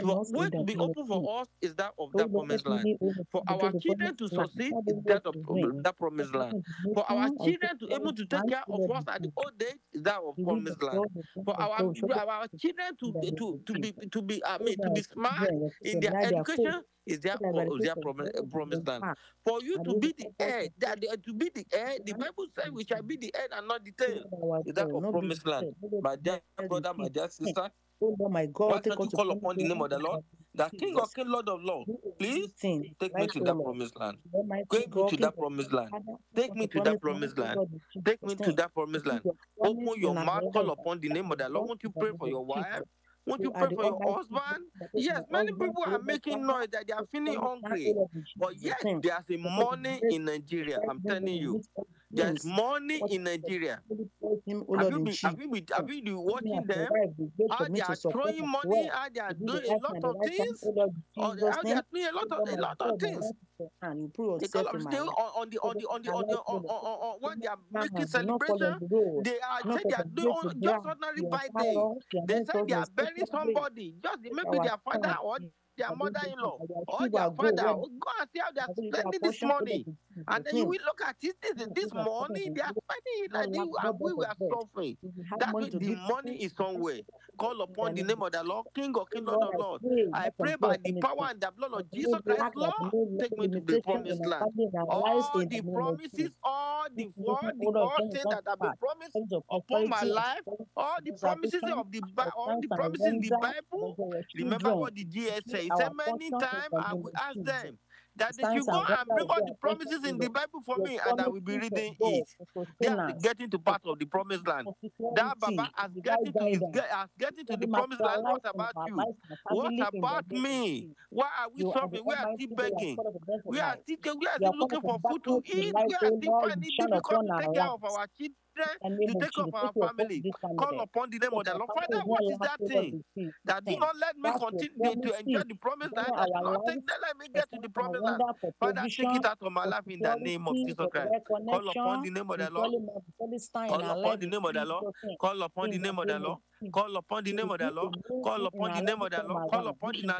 To wait to be open for us is that of that promised land. For our children to succeed is that of that promised land. For our children to able to take care of us at the old age is that of promised land. For our our children to to, to be to be I mean to be smart in their education is their, is their promise, promised land. For you to be the heir, that to be the heir, the Bible says we shall be the heir and not the tail. Is that of promised land? My dear brother, my dear sister. Oh my God, Why can't you call upon the name of the Lord, the King of King, Lord of Lords. Please take me to that promised land. Take me to that promised land. Take me to that promised land. Take me to that promised land. Open your mouth, call upon the name of the Lord. Won't you pray for your wife? Won't you pray for your husband? Yes, many people are making noise that they are feeling hungry. But yes, there's a money in Nigeria. I'm telling you. There's yes. money in Nigeria. Have, you been, have, you been, have you been watching them? How they are throwing money, how they are doing a lot of things, how they are doing a lot of a lot of things. They you prove still on, the on the on the on the on, on, on, on on. when they are making celebration, they are say they are doing just ordinary by day. They say they are burying somebody, just maybe their father or their mother-in-law or their father. Go and see how they are spending this money. And then we look at this, this money they are spending it like and we are suffering. That means the money is somewhere. Call upon the name of the Lord, King of King, Lord of Lord. I pray by the power and the blood of Jesus Christ, Lord, take me to the promised land. All the promises, all the word, the word thing that have been promised upon my life, all the promises of the all the promises in the Bible. Remember what the GS said. He said, many times I will ask them that if you go and bring all the promises in the Bible for me, and I will be reading it. They are getting to part of the promised land. That Baba has getting to his, has getting to the promised land. What about you? What about me? Why are we suffering? We are still begging. We are still we are still looking for food to eat. We are still finding difficult to take care of our kids children to take up our family. Call upon the name of the Lord. Father, what is that thing? That do not let me continue to enjoy the promise that I do not take. Let me get to the promise land. Father, take it out of my life in the name of Jesus Christ. Call upon the name of the Lord. Call upon the name of the Lord. Call upon the name of the Lord. Call upon the name of the Lord. Call upon the name of the Lord. Call upon the name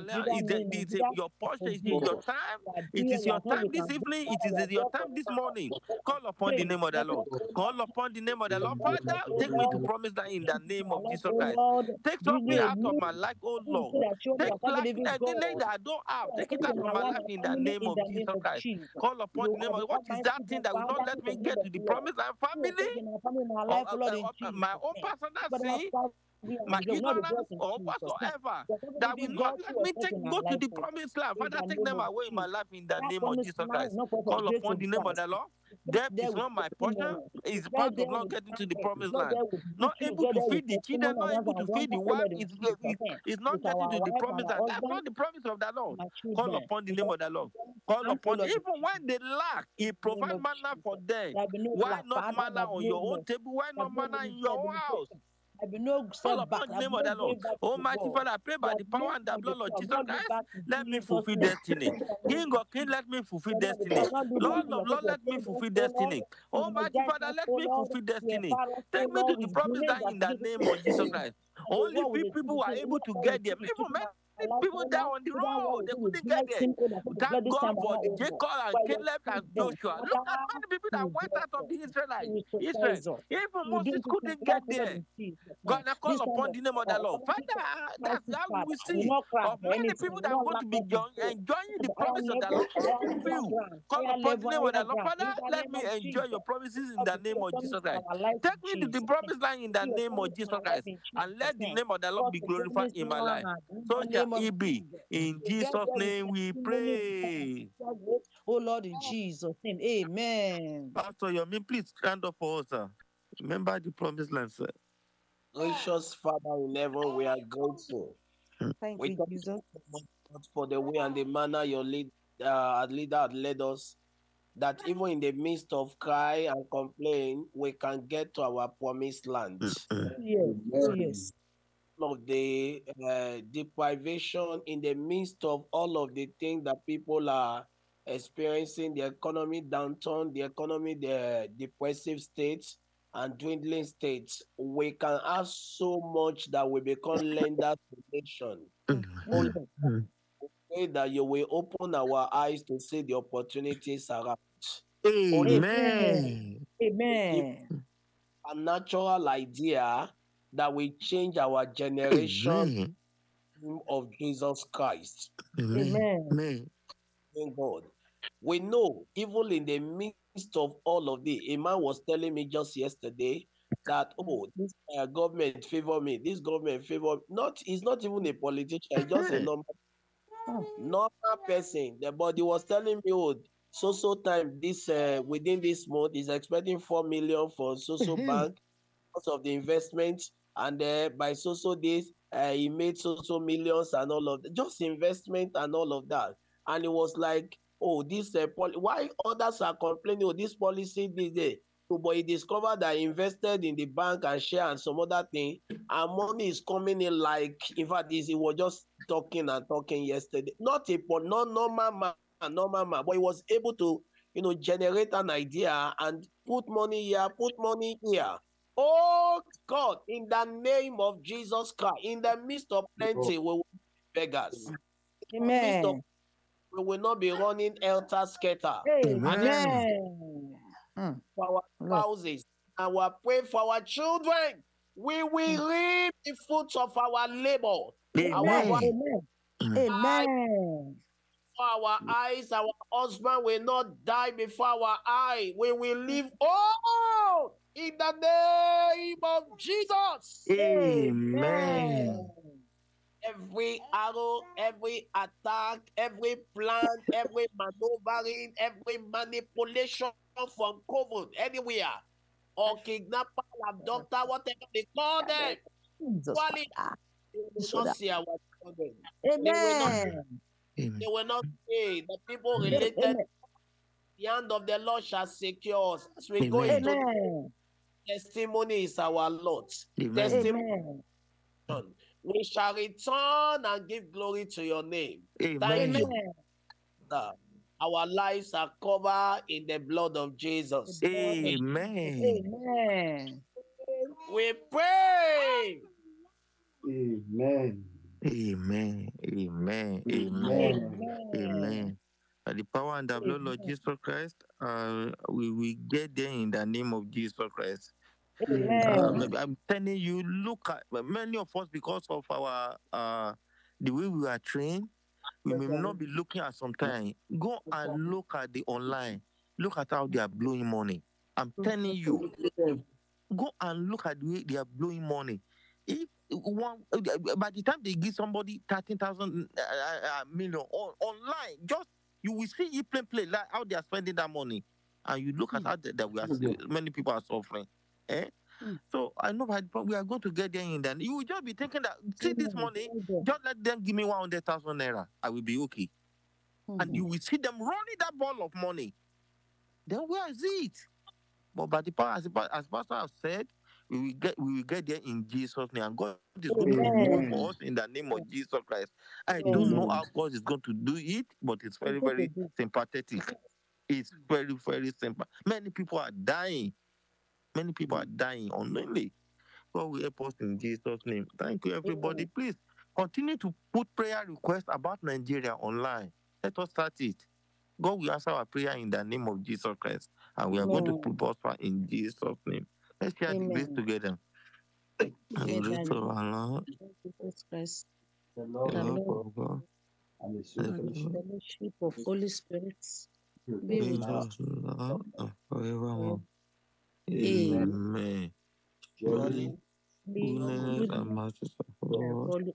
It is your portion. It is your time. It is your time this evening. It is your time this morning. Call upon the name of the Lord. Call upon the name of the Lord. Father, take me to promise that in the name of Jesus Christ. Take something out of my life, oh Lord. Take the thing that I don't have. Take it out of my life in the name of Jesus Christ. Call upon the name of what is that thing that will not let me get to the promise land family? Or, my oh, uh, uh, uh, own personal sin my ignorance or whatsoever that will not let me take go to the promised land. Father, take them away in my life in the name of Jesus Christ. Call upon the name of the Lord. Death is not my portion. It's part of not getting to the promised land. Not able to feed the children, not able to feed the wife. It's, it's not getting to the promised land. That's not the promise of the Lord. Call upon the name of the Lord. Call upon even when they lack, He provides manna for them. Why not manna on your own table? Why not manna in your own house? There be no setback. upon the name of the Lord. back the Almighty. Father, I pray by the power and the blood of Jesus Christ. Let me fulfill destiny. In the name King of Kings, let me fulfill destiny. Lord of Lord, let me fulfill faith, oh destiny. Almighty Father, let oh me fulfill destiny. oh Take me to the promised land that in the name of Jesus. Christ. Only few people say, able to get do Even many people oh there on the road, they will do with couldn't get there. him, oh, that he will get Thank God for around, oh Jacob and Caleb and Joshua. Look at many people that went out of the Israelites. Israel. Even You will do Moses couldn't get oh there. in Jesus' name. God, I call upon the name of the Lord. Father, that's how we Father, will I will see of many people that will are not going lack to be the join, enjoying the the promise of the Lord. few. Call upon the name of the Lord. Father, let me enjoy your promises in the name of Jesus Christ. Take me to the promised land in the name of Jesus Christ. And let the name. of the Lord be glorified in my life. So the shall name be. In To Jesus' name we pray. Oh Lord, in Jesus' name. Amen. Pastor Yomi, please stand up for us, sir. Remember the promised land, sir. Gracious Father in heaven, we are grateful. Thank We you, thank Jesus. you for the way and the manner your lead, uh, leader had led us. That even in the midst of cry and complain, we can get to our promised land. Yes. Yes. All of the uh, deprivation in the midst of all of the things that people are experiencing, the economy downturn, the economy, the depressive states and dwindling states, we can have so much that we become lenders to nation. Only Yes. pray that you will open our eyes to see the opportunities around. Amen. Amen. Amen. A natural idea that will change our generation Amen. of Jesus Christ. Amen. Amen. Amen. Thank God. We know, even in the midst of all of this, a man was telling me just yesterday that, oh, this uh, government favor me, this government favor not, he's not even a politician, just a normal, normal person. The body was telling me, oh, so so time this uh, within this month is expecting four million for so so bank of the investment, and uh, by so so days uh, he made so so millions and all of that, just investment and all of that. And it was like, oh, this uh, pol- why others are complaining, oh, this policy this day. But he discovered that he invested in the bank and share and some other thing, and money is coming in like, in fact, he was just talking and talking yesterday. Not a po- not normal man, normal man, but he was able to, you know, generate an idea and put money here, put money here. Oh God, in the name of Jesus Christ, in the midst of plenty, we will be beggars. In the midst of Amen. we will not be running elter scatter. Amen. Amen. Mm. For our Lord. spouses, our pray for our children. We will reap the fruits of our labor. Our Amen. wife, Amen. Amen. our eyes, our husband will not die before our eye. We will live all in the name of Jesus. Amen. every arrow, every attack, every plan, every maneuvering, every manipulation from coven, anywhere, or kidnapper, abductor, whatever they call them, they will not that- see our children. They will not, Amen. Amen. they will not see the people related. Amen. The hand of the Lord shall secure us. As we go into Amen. Testimony is our lot. Amen. Amen. we shall return and give glory to your name. Thank you. Amen. Our lives are covered in the blood of Jesus. Amen. Amen. We pray. Amen. Amen. Amen. Amen. Amen. Amen. By the power and the blood of Amen. Jesus Christ, uh, we will get there in the name of Jesus Christ. Uh, maybe I'm telling you, look at many of us because of our uh, the way we are trained, we may not be looking at some time. Go and look at the online. Look at how they are blowing money. I'm telling you, go and look at the way they are blowing money. If one by the time they give somebody thirteen thousand uh, uh, million on, online, just you will see it plain plain like how they are spending that money, and you look at how that, that we are many people are suffering. Eh? Mm. So I know we are going to get there in then you will just be thinking that see this money, just let them give me one hundred thousand naira, I will be okay. And you will see them running that ball of money. Then where is it? But by the power, as, as Pastor has said, We will get we will get there in Jesus' name. And God is going to do for us in the name of Jesus Christ. I don't know how God is going to do it, but it's very, very sympathetic. It's very, very simple. Many people are dying. Many people are dying unknowingly. God will help us in Jesus' name. Thank you, everybody. Amen. Please continue to put prayer requests about Nigeria online. Let us start it. God will answer our prayer in the name of Jesus Christ. And we are going to put prosper in Jesus' name. Let's share the grace together. May The the grace of our Lord, Jesus Christ, The the Lord the Lord, of God, and the the sweet and the fellowship fellowship of Holy Spirit be be with with us us now and forevermore. Amen. Amen. Surely, Surely, Goodness goodness and mercy shall shall follow us all the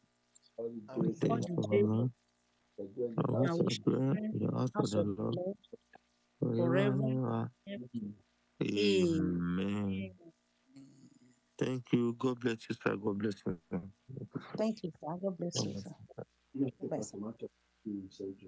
will days all of the of our life, the days and of we and our we shall shall dwell dwell in in the the house of the Lord Lord forever forever. and ever. and life. Amen. Thank you. God bless you, sir. God bless you. sir. Thank you, sir. God bless you, sir. Yes, Bye, the sir. automatic to say to